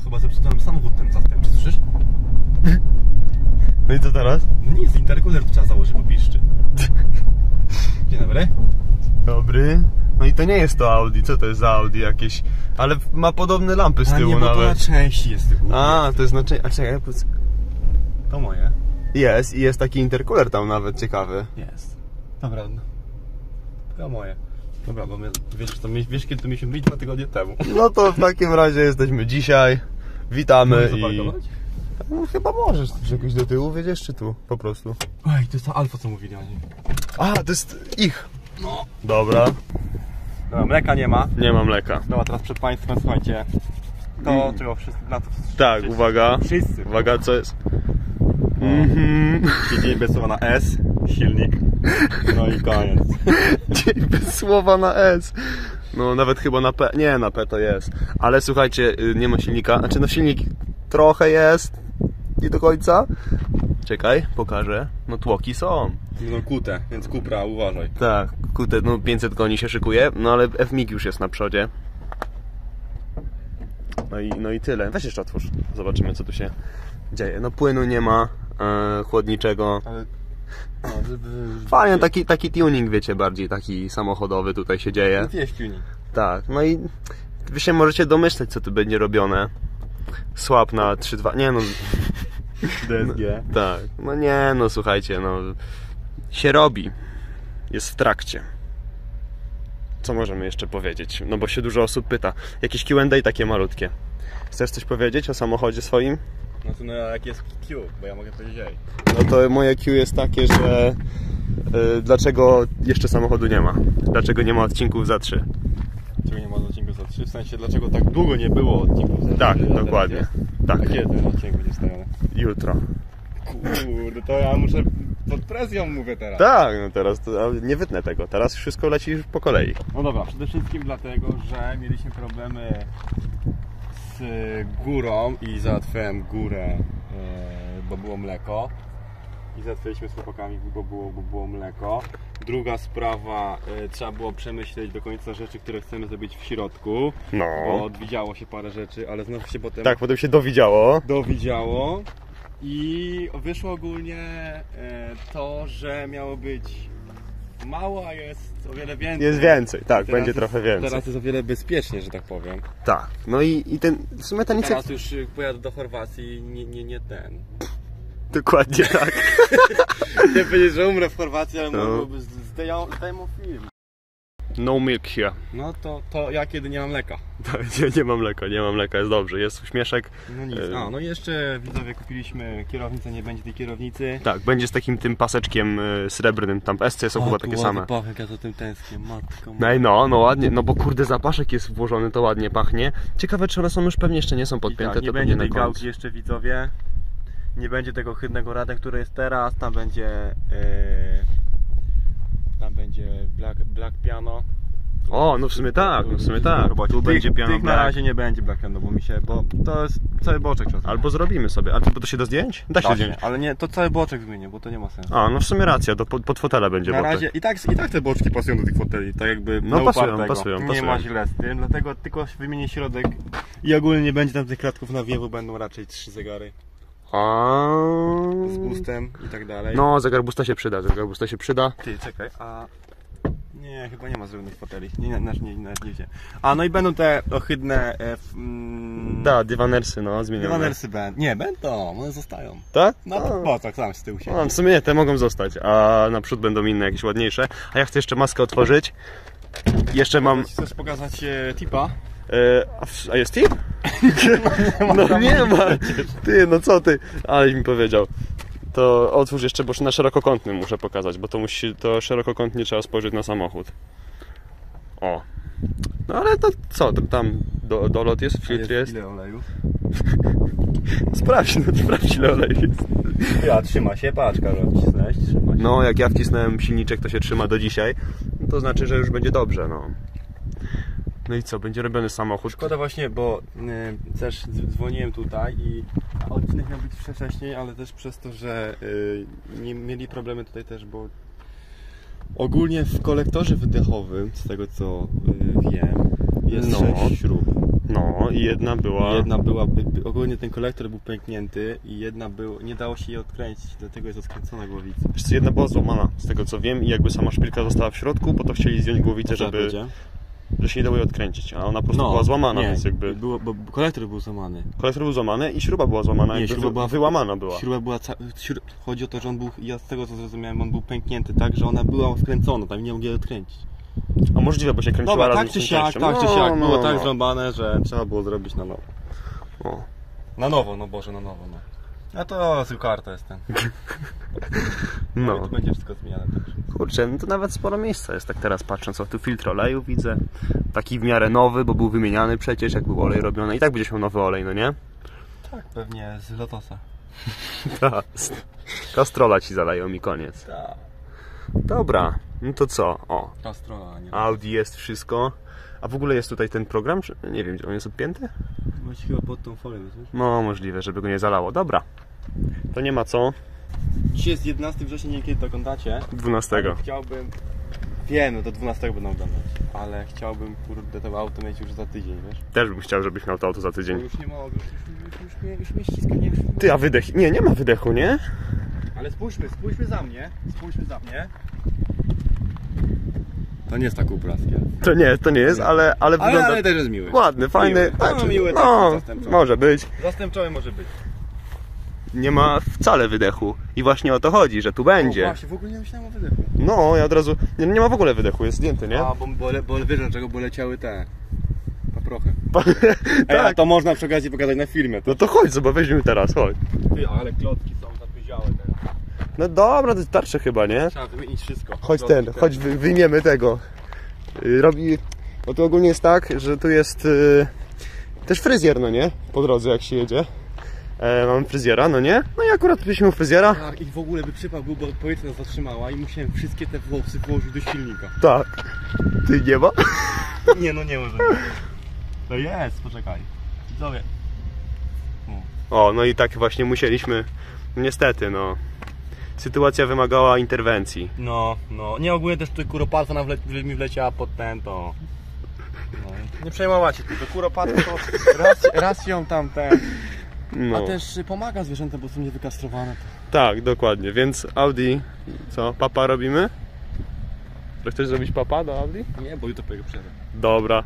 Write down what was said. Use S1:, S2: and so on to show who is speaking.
S1: bo chyba zepsuty nam samochód ten zastępczy, słyszysz?
S2: No i co teraz?
S1: No nic, interkuler trzeba założyć, bo piszczy. Dzień dobry.
S2: Dobry. No i to nie jest to Audi, co to jest za Audi jakieś? Ale ma podobne lampy z
S1: A
S2: tyłu
S1: nie, bo to na
S2: nawet.
S1: części jest tylko.
S2: A, to jest znaczy. A czekaj, poc-
S1: To moje.
S2: jest i jest taki interkuler tam nawet ciekawy.
S1: Jest. Dobra. To moje. Dobra, bo my, wiesz, to, wiesz kiedy to mieliśmy być dwa tygodnie temu.
S2: No to w takim razie jesteśmy dzisiaj. Witamy i. No, chyba możesz czy jakoś do tyłu wiedziesz, czy tu po prostu.
S1: Oj, to jest ta alfa, co mówili oni.
S2: A, to jest ich.
S1: No.
S2: Dobra.
S1: Dobra, mleka nie ma.
S2: Nie ma mleka.
S1: Dobra, teraz przed Państwem, słuchajcie. To, czego wszyscy na to
S2: Tak,
S1: wszyscy,
S2: uwaga.
S1: Wszyscy.
S2: Uwaga, co jest? Mhm.
S1: Dzień bez słowa na S, silnik. No i koniec.
S2: Dzień bez słowa na S. No nawet chyba na P. Nie, na P to jest. Ale słuchajcie, y, nie ma silnika. Znaczy no silnik trochę jest. Nie do końca. Czekaj, pokażę. No tłoki są.
S1: No kute, więc kupra, uważaj.
S2: Tak, kurde, no 500 koni się szykuje, no ale FMIG już jest na przodzie. No i, no i tyle. Weź jeszcze otwórz. Zobaczymy co tu się dzieje. No płynu nie ma, e, chłodniczego.
S1: Ale... No, żeby...
S2: Fajnie, taki, taki tuning, wiecie, bardziej taki samochodowy tutaj się dzieje.
S1: Wieś tuning.
S2: Tak, no i wy się możecie domyśleć, co tu będzie robione. Słab na 3-2. Nie no,
S1: DSG.
S2: tak. No nie, no słuchajcie, no. Się robi. Jest w trakcie. Co możemy jeszcze powiedzieć? No bo się dużo osób pyta. Jakieś QA takie malutkie. Chcesz coś powiedzieć o samochodzie swoim?
S1: No to no jak jest Q, bo ja mogę powiedzieć ej.
S2: No to moje Q jest takie, że y, dlaczego jeszcze samochodu nie ma? Dlaczego nie ma odcinków za 3?
S1: Czego nie ma odcinku za 3? W sensie dlaczego tak długo nie było odcinków za
S2: Tak,
S1: trzy, a teraz
S2: dokładnie.
S1: jest?
S2: Tak,
S1: A kiedy ten odcinek będzie stawiony?
S2: jutro.
S1: Kurde, to ja muszę pod presją mówię teraz.
S2: Tak, no teraz to, nie wytnę tego. Teraz wszystko leci już po kolei.
S1: No dobra, przede wszystkim dlatego, że mieliśmy problemy górą i załatwiałem górę, e, bo było mleko. I załatwiliśmy z chłopakami, bo było, bo było mleko. Druga sprawa, e, trzeba było przemyśleć do końca rzeczy, które chcemy zrobić w środku, bo
S2: No.
S1: odwidziało się parę rzeczy, ale znowu się potem
S2: Tak, potem się dowidziało.
S1: dowidziało. I wyszło ogólnie e, to, że miało być mało, a jest o wiele więcej.
S2: Jest więcej, tak,
S1: Teraz
S2: będzie trochę więcej.
S1: Teraz jest o wiele bezpiecznie, że tak powiem.
S2: Tak. No i, i ten, w sumie inicjatywa...
S1: Teraz już y, pojadę do Chorwacji, nie, nie, nie ten.
S2: Dokładnie tak.
S1: Nie powiedzieć, że umrę w Chorwacji, ale
S2: No.
S1: zdejmą, zdejmą film.
S2: No milk here.
S1: No to, to ja kiedy nie mam mleka.
S2: Tak, nie, nie mam mleka, nie mam mleka, jest dobrze, jest uśmieszek.
S1: No nic.
S2: E.
S1: A, no jeszcze widzowie kupiliśmy kierownicę, nie będzie tej kierownicy.
S2: Tak, będzie z takim tym paseczkiem y, srebrnym, tam SC są chyba takie same.
S1: Pach, jak ja za tym tęsknię, matko.
S2: No i no, no ładnie, no bo kurde zapaszek jest włożony, to ładnie pachnie. Ciekawe czy one są już pewnie jeszcze nie są
S1: I
S2: podpięte,
S1: tak, nie
S2: to
S1: będzie tej gałki jeszcze widzowie. Nie będzie tego chydnego rada, który jest teraz. Tam będzie. e, będzie black, black piano.
S2: O, no w sumie tak, no w sumie tak. Tu
S1: tych,
S2: będzie piano
S1: tych na
S2: black.
S1: razie nie będzie black piano, bo mi się. bo to jest cały boczek czasem.
S2: Albo zrobimy sobie, ale bo to się da zdjąć? Da się
S1: Da
S2: zdjąć.
S1: się, ale nie, to cały boczek zmienię, bo to nie ma sensu.
S2: A, no w sumie racja, to pod, pod fotela będzie
S1: Na
S2: boczek.
S1: razie i tak, i tak te boczki pasują do tych foteli, tak jakby
S2: No pasują,
S1: upartego.
S2: pasują,
S1: Nie
S2: pasują.
S1: ma źle z tym, dlatego tylko wymienię środek i ogólnie nie będzie tam tych klatków na wiewu, będą raczej trzy zegary
S2: A...
S1: z boostem i tak dalej.
S2: No, zegar busta się przyda, zegar busta się przyda.
S1: Ty, czekaj, a... Nie, chyba nie ma zrobionych foteli. Nie, nie, nie, nie, nie. A, no i będą te ohydne... E, f, mm,
S2: Da, dywanersy, no, zmienione.
S1: Dywanersy będą. Nie, będą, one zostają.
S2: Tak?
S1: No,
S2: A.
S1: po tak sam z tyłu się.
S2: No, w sumie nie, te mogą zostać, a naprzód będą inne, jakieś ładniejsze. A ja chcę jeszcze maskę otworzyć. Jeszcze mam...
S1: Chcesz pokazać e, tipa?
S2: E, a jest tip? No nie ma. Ty, no co ty? Aleś mi powiedział. To otwórz jeszcze, bo na szerokokątnym muszę pokazać, bo to musi, to szerokokątnie trzeba spojrzeć na samochód. O. No ale to co, to tam do, dolot jest, filtr jest?
S1: Ile oleju?
S2: Sprawdź, no sprawdź ile olej jest.
S1: Ja, trzyma się, paczka, że wcisnąłeś, trzyma się.
S2: No, jak ja wcisnąłem silniczek, to się trzyma do dzisiaj. No, to znaczy, że już będzie dobrze, no. No i co, będzie robiony samochód.
S1: Szkoda właśnie, bo y, też dz- dzwoniłem tutaj i odcinek miał być wcześniej, ale też przez to, że y, nie mieli problemy tutaj też, bo ogólnie w kolektorze wydechowym, z tego co y, wiem, jest
S2: No.
S1: sześć śrub.
S2: No i jedna była...
S1: Jedna była, by- by- ogólnie ten kolektor był pęknięty i jedna był, nie dało się jej odkręcić, dlatego jest odkręcona głowica.
S2: Wiesz co, jedna była złamana, z tego co wiem, i jakby sama szpilka została w środku, po to chcieli zdjąć głowicę, żeby,
S1: Będzie?
S2: Że się nie dało jej odkręcić, a ona po prostu była złamana,
S1: No, nie,
S2: więc jakby
S1: było, bo kolektor był złamany.
S2: kolektor był złamany i śruba była złamana,
S1: Nie,
S2: jakby
S1: śruba
S2: wy-
S1: była-
S2: wyłamana była.
S1: Śruba była, ca... śrub... chodzi o to, że on był, ja z tego co zrozumiałem, on był pęknięty tak, że ona była wkręcona, tam nie mogli jej odkręcić.
S2: A możliwe, bo się kręciła
S1: Dobra,
S2: razem
S1: tak
S2: z
S1: czy
S2: tym
S1: siak,
S2: częścią.
S1: tak czy
S2: No,
S1: siak,
S2: no,
S1: było tak
S2: no.
S1: zrąbane, że trzeba było zrobić na nowo.
S2: O.
S1: Na nowo, no Boże, na nowo, no. A to z karta jest ten. No. Tu będzie wszystko zmieniane też.
S2: kurczę, no to nawet sporo miejsca jest tak teraz patrząc, o tu filtr oleju widzę, taki w miarę nowy, bo był wymieniany przecież, jak był olej robiony i tak będziesz miał nowy olej, no nie?
S1: Tak, pewnie z Lotosa.
S2: Tak. Kastrola ci zaleją mi koniec.
S1: Tak.
S2: Dobra, no to co? O,
S1: nie
S2: Audi jest wszystko. A w ogóle jest tutaj ten program? Czy... Nie wiem, on jest odpięty?
S1: Właśnie chyba pod tą folią, wiesz?
S2: No, możliwe, żeby go nie zalało. Dobra. To nie ma co.
S1: Dzisiaj jest 11 września, nie wiem kiedy to oglądacie.
S2: 12.
S1: Ale chciałbym... Wiem, no do 12 będą oglądać. Ale chciałbym, kurde, to auto mieć już za tydzień, wiesz?
S2: Też bym chciał, żebyś miał to auto za
S1: Bo
S2: tydzień.
S1: już nie mogę, już, już, już, już, mnie, już mnie ściska, nie? Już...
S2: Ty, a wydech? Nie, nie ma wydechu, nie?
S1: Ale spójrzmy, spójrzmy za mnie. Spójrzmy za mnie. To nie jest tak uplaskie.
S2: To nie, to nie jest, ale, ale
S1: Ale,
S2: wygląda...
S1: ale też jest miły.
S2: Ładny, fajny.
S1: Miły. No, miły taki
S2: no,
S1: zastępczowy.
S2: może być.
S1: Zastępczowy może być.
S2: Nie ma wcale wydechu. I właśnie o to chodzi, że tu
S1: O,
S2: będzie.
S1: właśnie, w ogóle nie myślałem o wydechu.
S2: No, ja od razu... Nie, nie ma w ogóle wydechu, jest zdjęty, nie?
S1: A, bo, bo, bo wiesz dlaczego, bo leciały te paprochy. Ej, a
S2: tak.
S1: to można przy okazji pokazać na filmie. To...
S2: No to chodź, zobacz, weźmiemy teraz, chodź.
S1: Ty, ale klocki są teraz.
S2: No dobra, to starsze chyba, nie?
S1: Trzeba wymienić wszystko.
S2: Chodź ten,
S1: też.
S2: chodź wy, wyjmiemy tego. Y, Robi... Bo to ogólnie jest tak, że tu jest y, też fryzjer, no nie? Po drodze jak się jedzie. E, mamy fryzjera, no nie? No i akurat byliśmy u fryzjera.
S1: Tak, i w ogóle by przypał był, bo powietrze nas zatrzymała i musiałem wszystkie te włosy włożyć do silnika.
S2: Tak. Ty nie ma?
S1: Nie, no nie może. No jest, poczekaj. Widzowie.
S2: O, no i tak właśnie musieliśmy. Niestety, no. Sytuacja wymagała interwencji.
S1: No, no. Nie ogólnie też tutaj kuropatwa nam wle, mi wleciała pod ten, to... No. Nie przejmować tylko kuropatwa to raz, raz ją tam ten...
S2: No.
S1: A też pomaga zwierzętom, bo są niewykastrowane.
S2: Tak, dokładnie. Więc Audi, co, papa robimy? To chcesz zrobić papa do Audi?
S1: Nie, bo jutro pojego przerwę.
S2: Dobra,